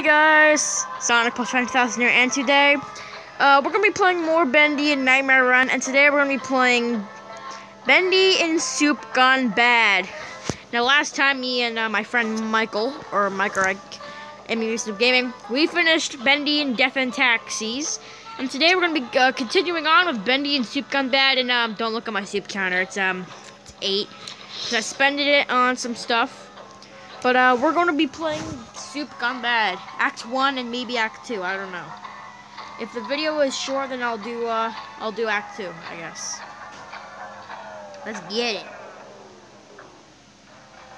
Hey guys, Sonic plus 5000 here, and today uh, we're gonna be playing more Bendy in Nightmare Run, and today we're gonna be playing Bendy in Soup Gone Bad. Now, last time me and uh, my friend Michael, or Mike or Amy of Gaming, we finished Bendy and Death and Taxis, and today we're gonna be uh, continuing on with Bendy in Soup Gone Bad. And um, don't look at my soup counter; it's um, it's eight. So I spent it on some stuff. But uh, we're going to be playing Soup Gone Bad, Act 1 and maybe Act 2, I don't know. If the video is short, then I'll do, uh, I'll do Act 2, I guess. Let's get it.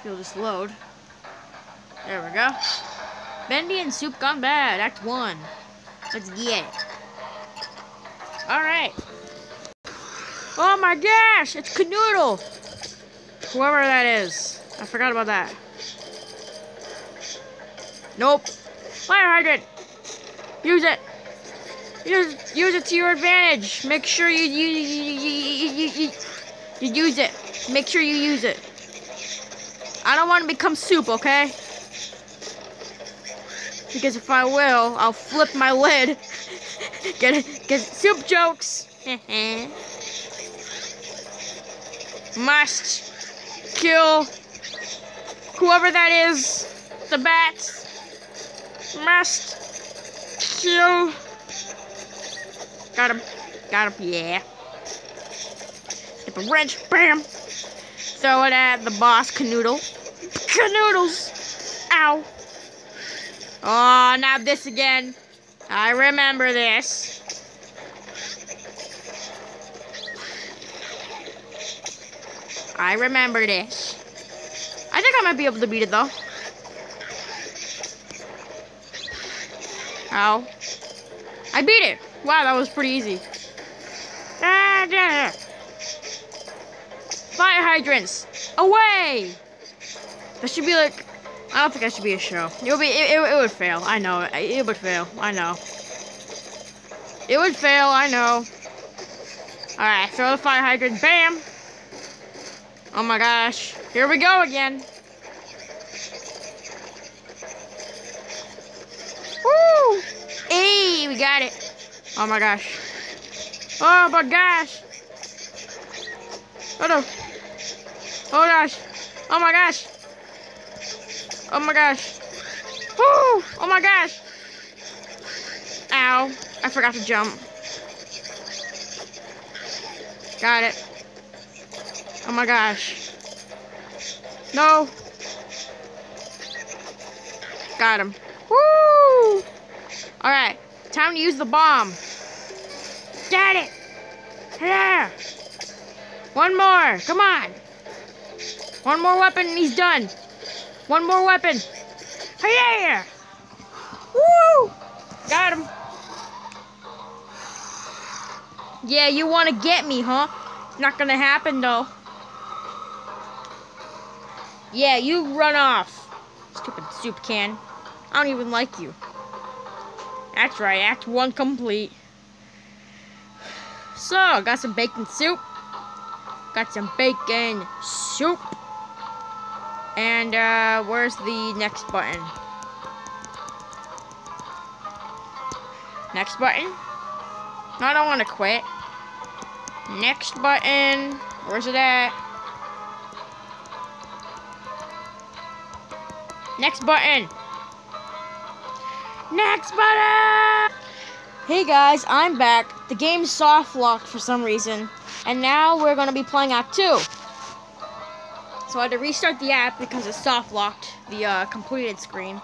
You'll just load. There we go. Bendy in Soup Gone Bad, Act 1. Let's get it. Alright. Oh my gosh, it's Canoodle! Whoever that is. I forgot about that. Nope. Fire hydrant. Use it. Use use it to your advantage. Make sure you you you, you, you, you use it. Make sure you use it. I don't want to become soup, okay? Because if I will, I'll flip my lid. get? Get soup jokes. Must kill whoever that is. The bats must kill. Got him. Got him. Yeah. Get the wrench. Bam. Throw it at the boss, Canoodle. Canoodles. Ow. Oh, now this again. I remember this. I remember this. I think I might be able to beat it though. Ow. I beat it. Wow, that was pretty easy. Ah, yeah. Fire hydrants. Away! That should be like... I don't think that should be a show. It would be. It, it, it would fail. I know. It, it would fail. I know. It would fail. I know. Alright, throw the fire hydrant. Bam! Oh my gosh. Here we go again. We got it. Oh my gosh. Oh my gosh. Oh no. Oh gosh. Oh my gosh. Oh my gosh. Woo! Oh my gosh. Ow. I forgot to jump. Got it. Oh my gosh. No. Got him. Woo! Alright, time to use the bomb. Get it! Yeah! One more, come on! One more weapon and he's done. One more weapon. Yeah! Woo! Got him. Yeah, you want to get me, huh? It's not gonna happen, though. Yeah, you run off. Stupid soup can. I don't even like you. That's right, Act 1 complete. So, got some bacon soup. Got some bacon soup. And, uh, where's the next button? Next button? No, I don't want to quit. Next button. Where's it at? Next button. Next button! Hey guys, I'm back. The game's soft locked for some reason. And now we're going to be playing Act 2. So I had to restart the app because it soft locked the uh, completed screen.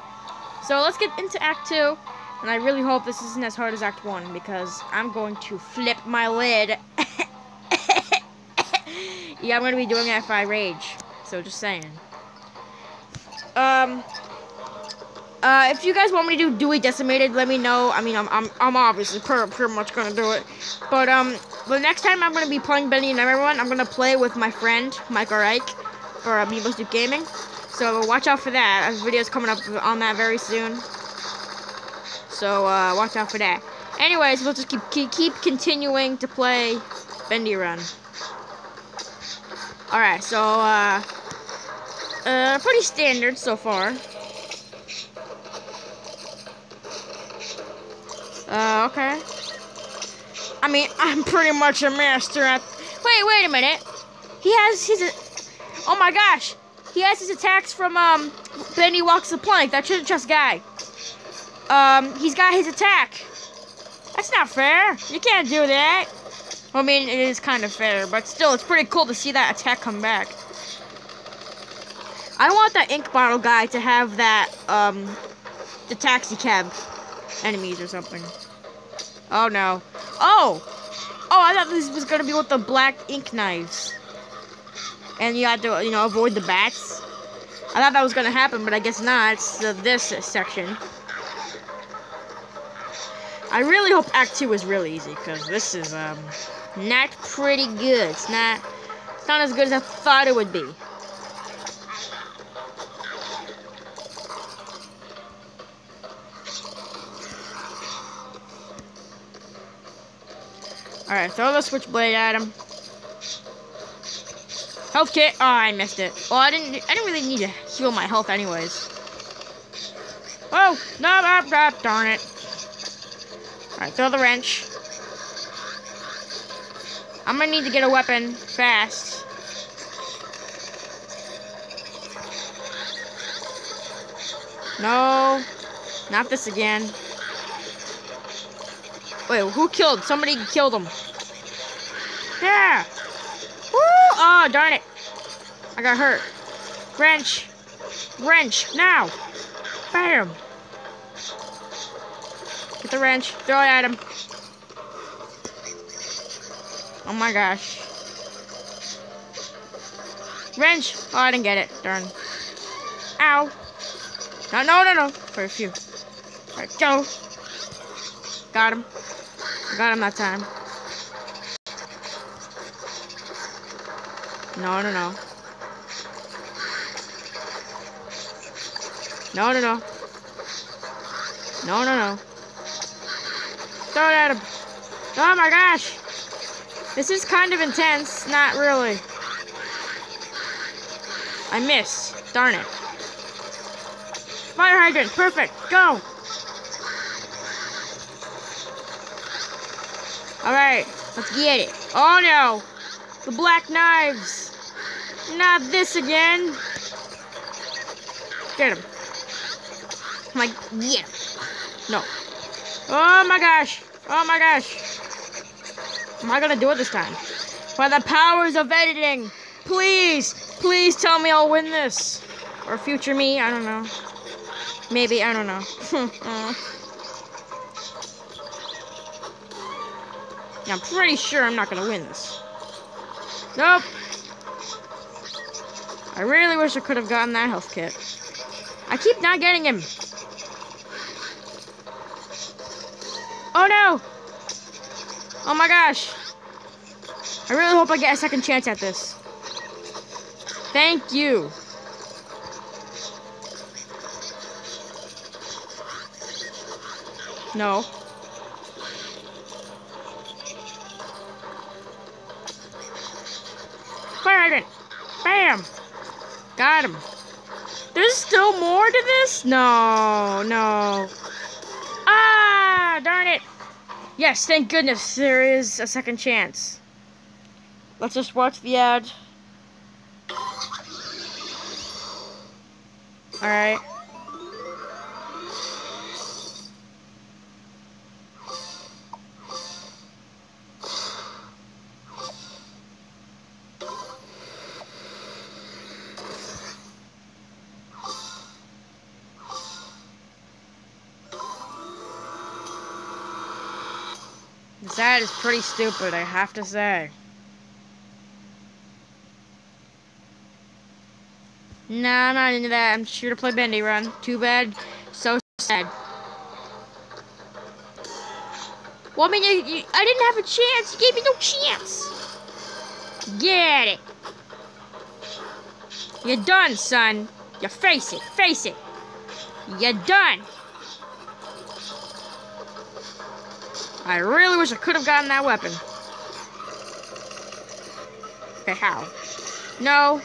So let's get into Act 2. And I really hope this isn't as hard as Act 1 because I'm going to flip my lid. yeah, I'm going to be doing it if I rage. So just saying. Um, uh, if you guys want me to do Dewey Decimated, let me know. I mean, I'm, I'm, I'm obviously pretty, pretty much gonna do it. But, um, the next time I'm gonna be playing Bendy and everyone, I'm gonna play with my friend, MikeOrIke, for Amiibo Snoop Gaming. So, watch out for that. A video's coming up on that very soon. So, uh, watch out for that. Anyways, we'll just keep, keep, keep continuing to play Bendy Run. Alright, so, uh, uh, pretty standard so far. Uh, okay. I mean, I'm pretty much a master at... Wait, wait a minute. He has his... Oh my gosh. He has his attacks from, um, Bendy Walks the Plank, that treasure chest guy. Um, he's got his attack. That's not fair. You can't do that. I mean, it is kind of fair, but still, it's pretty cool to see that attack come back. I want that ink bottle guy to have that, um, the taxi cab enemies or something. Oh, no. Oh! Oh, I thought this was gonna be with the black ink knives. And you had to, you know, avoid the bats. I thought that was gonna happen, but I guess not. It's this section. I really hope Act 2 is really easy, because this is, um, not pretty good. It's not, it's not as good as I thought it would be. Alright, throw the switchblade at him. Health kit. Oh, I missed it. Well, I didn't. I didn't really need to heal my health, anyways. Oh no! no, no darn it! All right, throw the wrench. I'm gonna need to get a weapon fast. No, not this again. Wait, who killed? Somebody killed him. Yeah. Woo! Oh, darn it. I got hurt. Wrench. Wrench. Now. Bam. Get the wrench. Throw it at him. Oh my gosh. Wrench. Oh, I didn't get it. Darn. Ow. No, no, no, no. For a few. Alright, go. Got him. Got him that time. No, no, no. No, no, no. No, no, no. Throw it at him. Oh my gosh. This is kind of intense. Not really. I missed. Darn it. Fire hydrant. Perfect. Go. Alright, let's get it. Oh no! The black knives! Not this again! Get him. I'm like, yeah. No. Oh my gosh! Oh my gosh! Am I gonna do it this time? By the powers of editing! Please! Please tell me I'll win this! Or future me, I don't know. Maybe, I don't know. Uh. I'm pretty sure I'm not going to win this. Nope. I really wish I could have gotten that health kit. I keep not getting him. Oh no! Oh my gosh. I really hope I get a second chance at this. Thank you. No. Fire. Bam. Got him. There's still more to this? No, no. Ah, darn it. Yes, thank goodness there is a second chance. Let's just watch the ad. Alright. That is pretty stupid, I have to say. Nah, I'm not into that. I'm sure to play Bendy Run. Too bad. So sad. Well, I mean, you, you, I didn't have a chance. You gave me no chance. Get it. You're done, son. You face it. Face it. You're done. I really wish I could have gotten that weapon. Okay, how? No.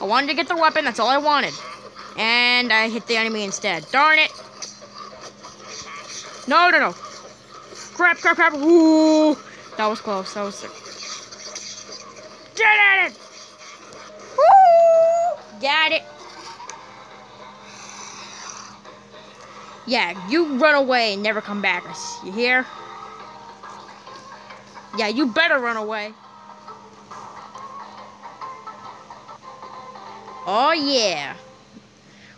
I wanted to get the weapon, that's all I wanted. And I hit the enemy instead. Darn it! No, no, no. crap, crap, crap. Ooh, that was close. That was sick. Get at it. Woo! Got it. Yeah, you run away and never come back. You hear? Yeah, you better run away. Oh, yeah.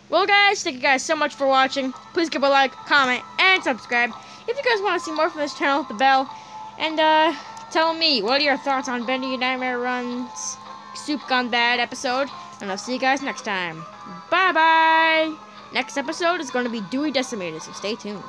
Well, guys, thank you guys so much for watching. Please give a like, comment, and subscribe. If you guys want to see more from this channel, hit the bell. And, uh, tell me, what are your thoughts on Bendy Nightmare Run's Soup Gone Bad episode? And I'll see you guys next time. Bye-bye! Next episode is going to be Dewey Decimated, so stay tuned.